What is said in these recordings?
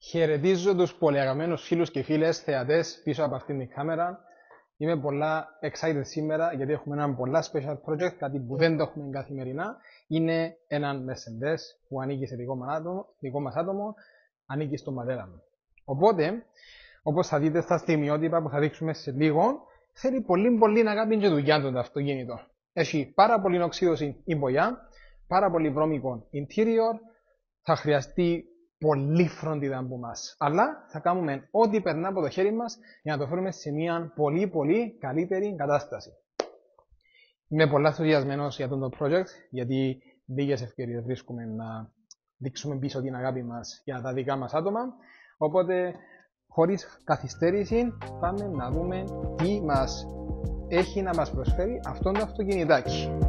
Χαιρετίζω τους πολυαγαμένους φίλους και φίλες θεατές πίσω από αυτήν την κάμερα. Είμαι πολλά excited σήμερα γιατί έχουμε ένα πολλά special project, κάτι που δεν το έχουμε καθημερινά. Είναι ένα Mercedes που ανήκει σε δικό μας άτομο, δικό μας άτομο ανήκει στον πατέρα μου. Οπότε, όπως θα δείτε στα στιγμιότυπα που θα δείξουμε σε λίγο, θέλει πολύ πολύ αγάπη και δουλειά το αυτοκίνητο. Έχει πάρα πολύ οξύδωση η μπογιά, πάρα πολύ βρώμικο interior, θα χρειαστεί πολύ φροντίδα από μας. Αλλά θα κάνουμε ό,τι περνά από το χέρι μας για να το φέρουμε σε μια πολύ πολύ καλύτερη κατάσταση. Είμαι πολύ ενθουσιασμένος για αυτό το project, γιατί λίγες ευκαιρίες βρίσκουμε να δείξουμε πίσω την αγάπη μας για τα δικά μας άτομα. Οπότε, χωρίς καθυστέρηση, πάμε να δούμε τι μας έχει να μας προσφέρει αυτό το αυτοκινητάκι.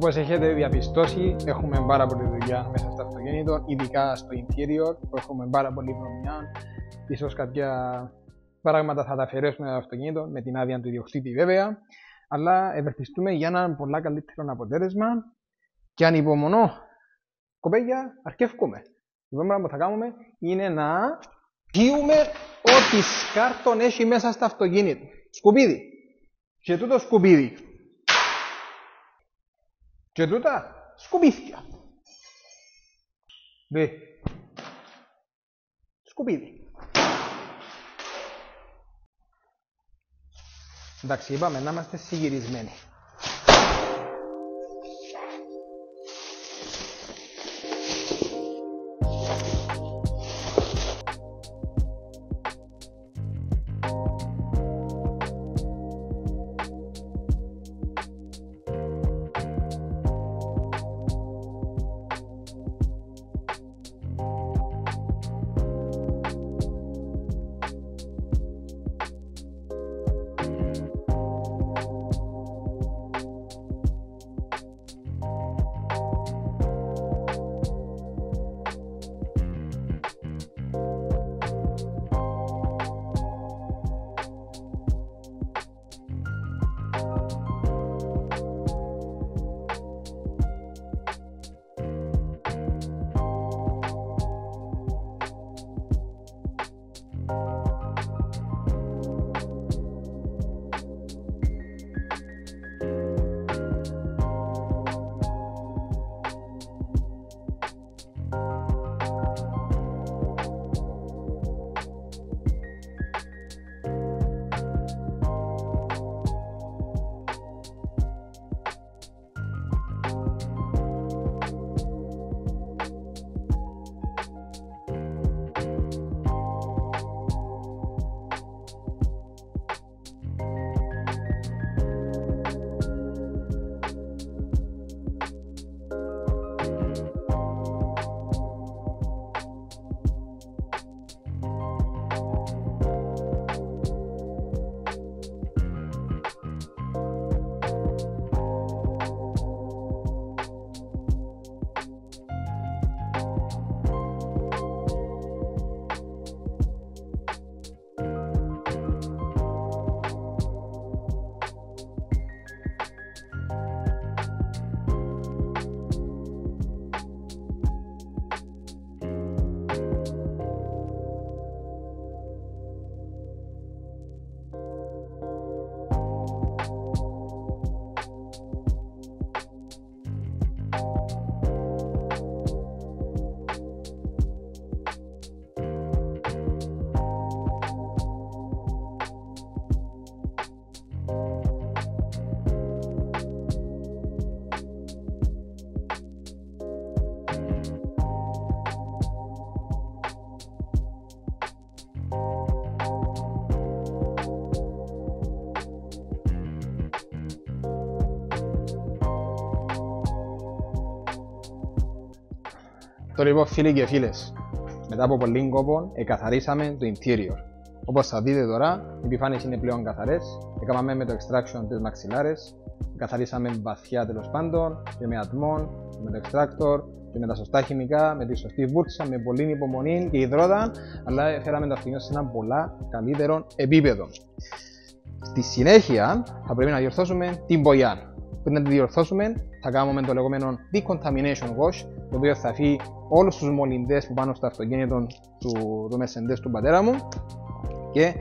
Όπως έχετε διαπιστώσει, έχουμε πάρα πολλή δουλειά μέσα στο αυτοκίνητο, ειδικά στο interior, που έχουμε πάρα πολύ βρωμιά. Ίσως κάποια πράγματα θα τα αφαιρέσουμε το αυτοκίνητο, με την άδεια του ιδιοκτήτη βέβαια, αλλά ευελπιστούμε για ένα πολλά καλύτερο αποτέλεσμα και ανυπομονώ. Κοπέγια, αρκεύκουμε. Το πρώτο που θα κάνουμε είναι να πιούμε ό,τι σκάρτον έχει μέσα στο αυτοκίνητο. Σκουπίδι. Και τούτο σκουπίδι. Και τούτα σκουπίδια. Δε. Σκουπίδι. Εντάξει, είπαμε να είμαστε συγκυρισμένοι. Το λοιπόν φίλοι και φίλες, μετά από πολύ κόπο εκαθαρίσαμε το interior. Όπως θα δείτε τώρα, οι επιφάνειες είναι πλέον καθαρές. Έκαναμε με το extraction τις μαξιλάρες, καθαρίσαμε βαθιά τέλο πάντων και με ατμόν, με το extractor και με τα σωστά χημικά, με τη σωστή βούρτσα, με πολύ υπομονή και υδρότα, αλλά φέραμε το αυτοκίνητο σε ένα πολλά καλύτερο επίπεδο. Στη συνέχεια θα πρέπει να διορθώσουμε την μπογιά. Πριν να τη διορθώσουμε, θα κάνουμε το λεγόμενο decontamination wash, το οποίο θα φύγει όλους τους μολυντές που πάνω στο αυτοκίνητο του, του Mercedes του πατέρα μου και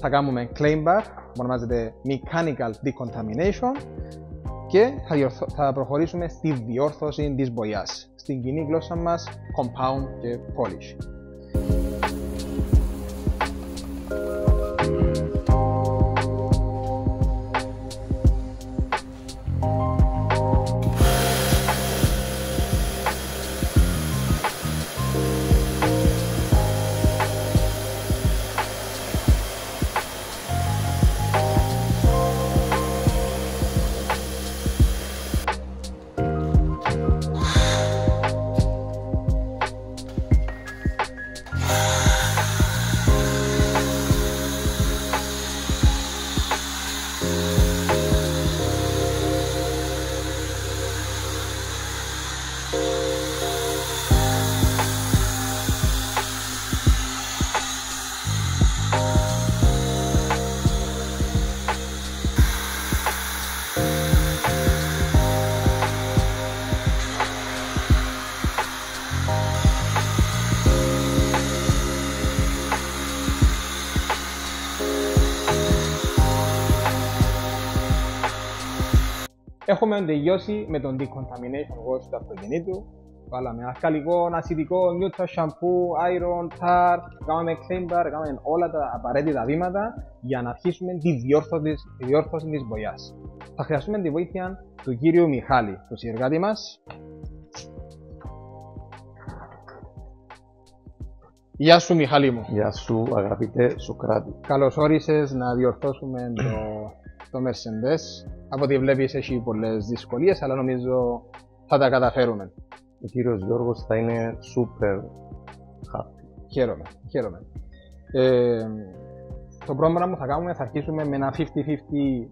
θα κάνουμε claim bar, που ονομάζεται mechanical decontamination και θα, διορθω... θα προχωρήσουμε στη διόρθωση της μπογιάς, στην κοινή γλώσσα μας compound και polish. Έχουμε τελειώσει με τον decontamination wash του αυτοκινήτου. Βάλαμε αλκαλικό, ασυδικό, neutral shampoo, iron, tar, κάναμε clean bar, κάναμε όλα τα απαραίτητα βήματα για να αρχίσουμε τη διόρθωση, της διόρθωση της βοιάς. Θα χρειαστούμε τη βοήθεια του κύριου Μιχάλη, του συνεργάτη μας. Γεια σου Μιχάλη μου. Γεια σου αγαπητέ Σοκράτη. Καλώς όρισες να διορθώσουμε το, το Mercedes από ό,τι βλέπεις έχει πολλές δυσκολίες, αλλά νομίζω θα τα καταφέρουμε. Ο κύριος Γιώργος θα είναι super happy. Χαίρομαι, χαίρομαι. Ε, το πρόγραμμα που θα κάνουμε θα αρχίσουμε με ένα 50-50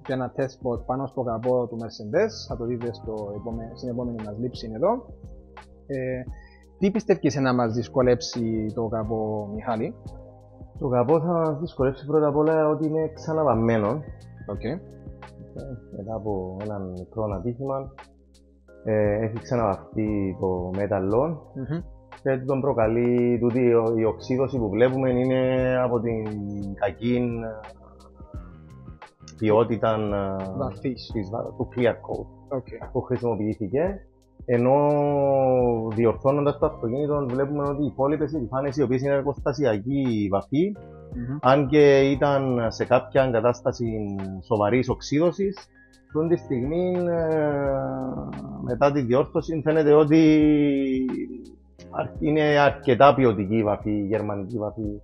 και ένα test spot πάνω στο καπό του Mercedes. Θα το δείτε στο επόμε, στην επόμενη μας λήψη εδώ. Ε, τι πιστεύεις να μας δυσκολέψει το καπό Μιχάλη; Το καπό θα μας δυσκολέψει πρώτα απ' όλα ότι είναι ξαναβαμμένο. Okay μετά από ένα μικρό ατύχημα ε, έχει ξαναβαχθεί το μεταλλό mm-hmm. και τον προκαλεί τούτη η οξύδωση που βλέπουμε είναι από την κακή ποιότητα Βαθύς. του clear coat okay. που χρησιμοποιήθηκε ενώ διορθώνοντας το αυτοκίνητο βλέπουμε ότι οι υπόλοιπες επιφάνειες οι οποίες είναι εργοστασιακή βαφή Mm-hmm. Αν και ήταν σε κάποια κατάσταση σοβαρής οξύδωσης, αυτή τη στιγμή ε, μετά τη διόρθωση φαίνεται ότι είναι αρκετά ποιοτική η βαφή, η γερμανική βαφή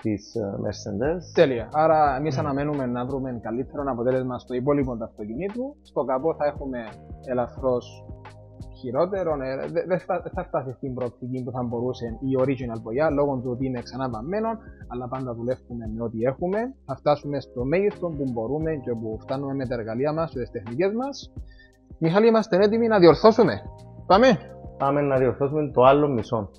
της ε, Mercedes. Τέλεια. Άρα, εμείς mm. αναμένουμε να βρούμε καλύτερο αποτέλεσμα στο υπόλοιπο του αυτοκινήτου. Στο καπό θα έχουμε ελαφρώς χειρότερο, ε, δεν θα, θα φτάσει στην προοπτική που θα μπορούσε η original βοιά λόγω του ότι είναι ξανά βαμμένο, αλλά πάντα δουλεύουμε με ό,τι έχουμε. Θα φτάσουμε στο μέγιστο που μπορούμε και που φτάνουμε με τα εργαλεία μας και τις τεχνικές μας. Μιχάλη, είμαστε έτοιμοι να διορθώσουμε. Πάμε! Πάμε να διορθώσουμε το άλλο μισό.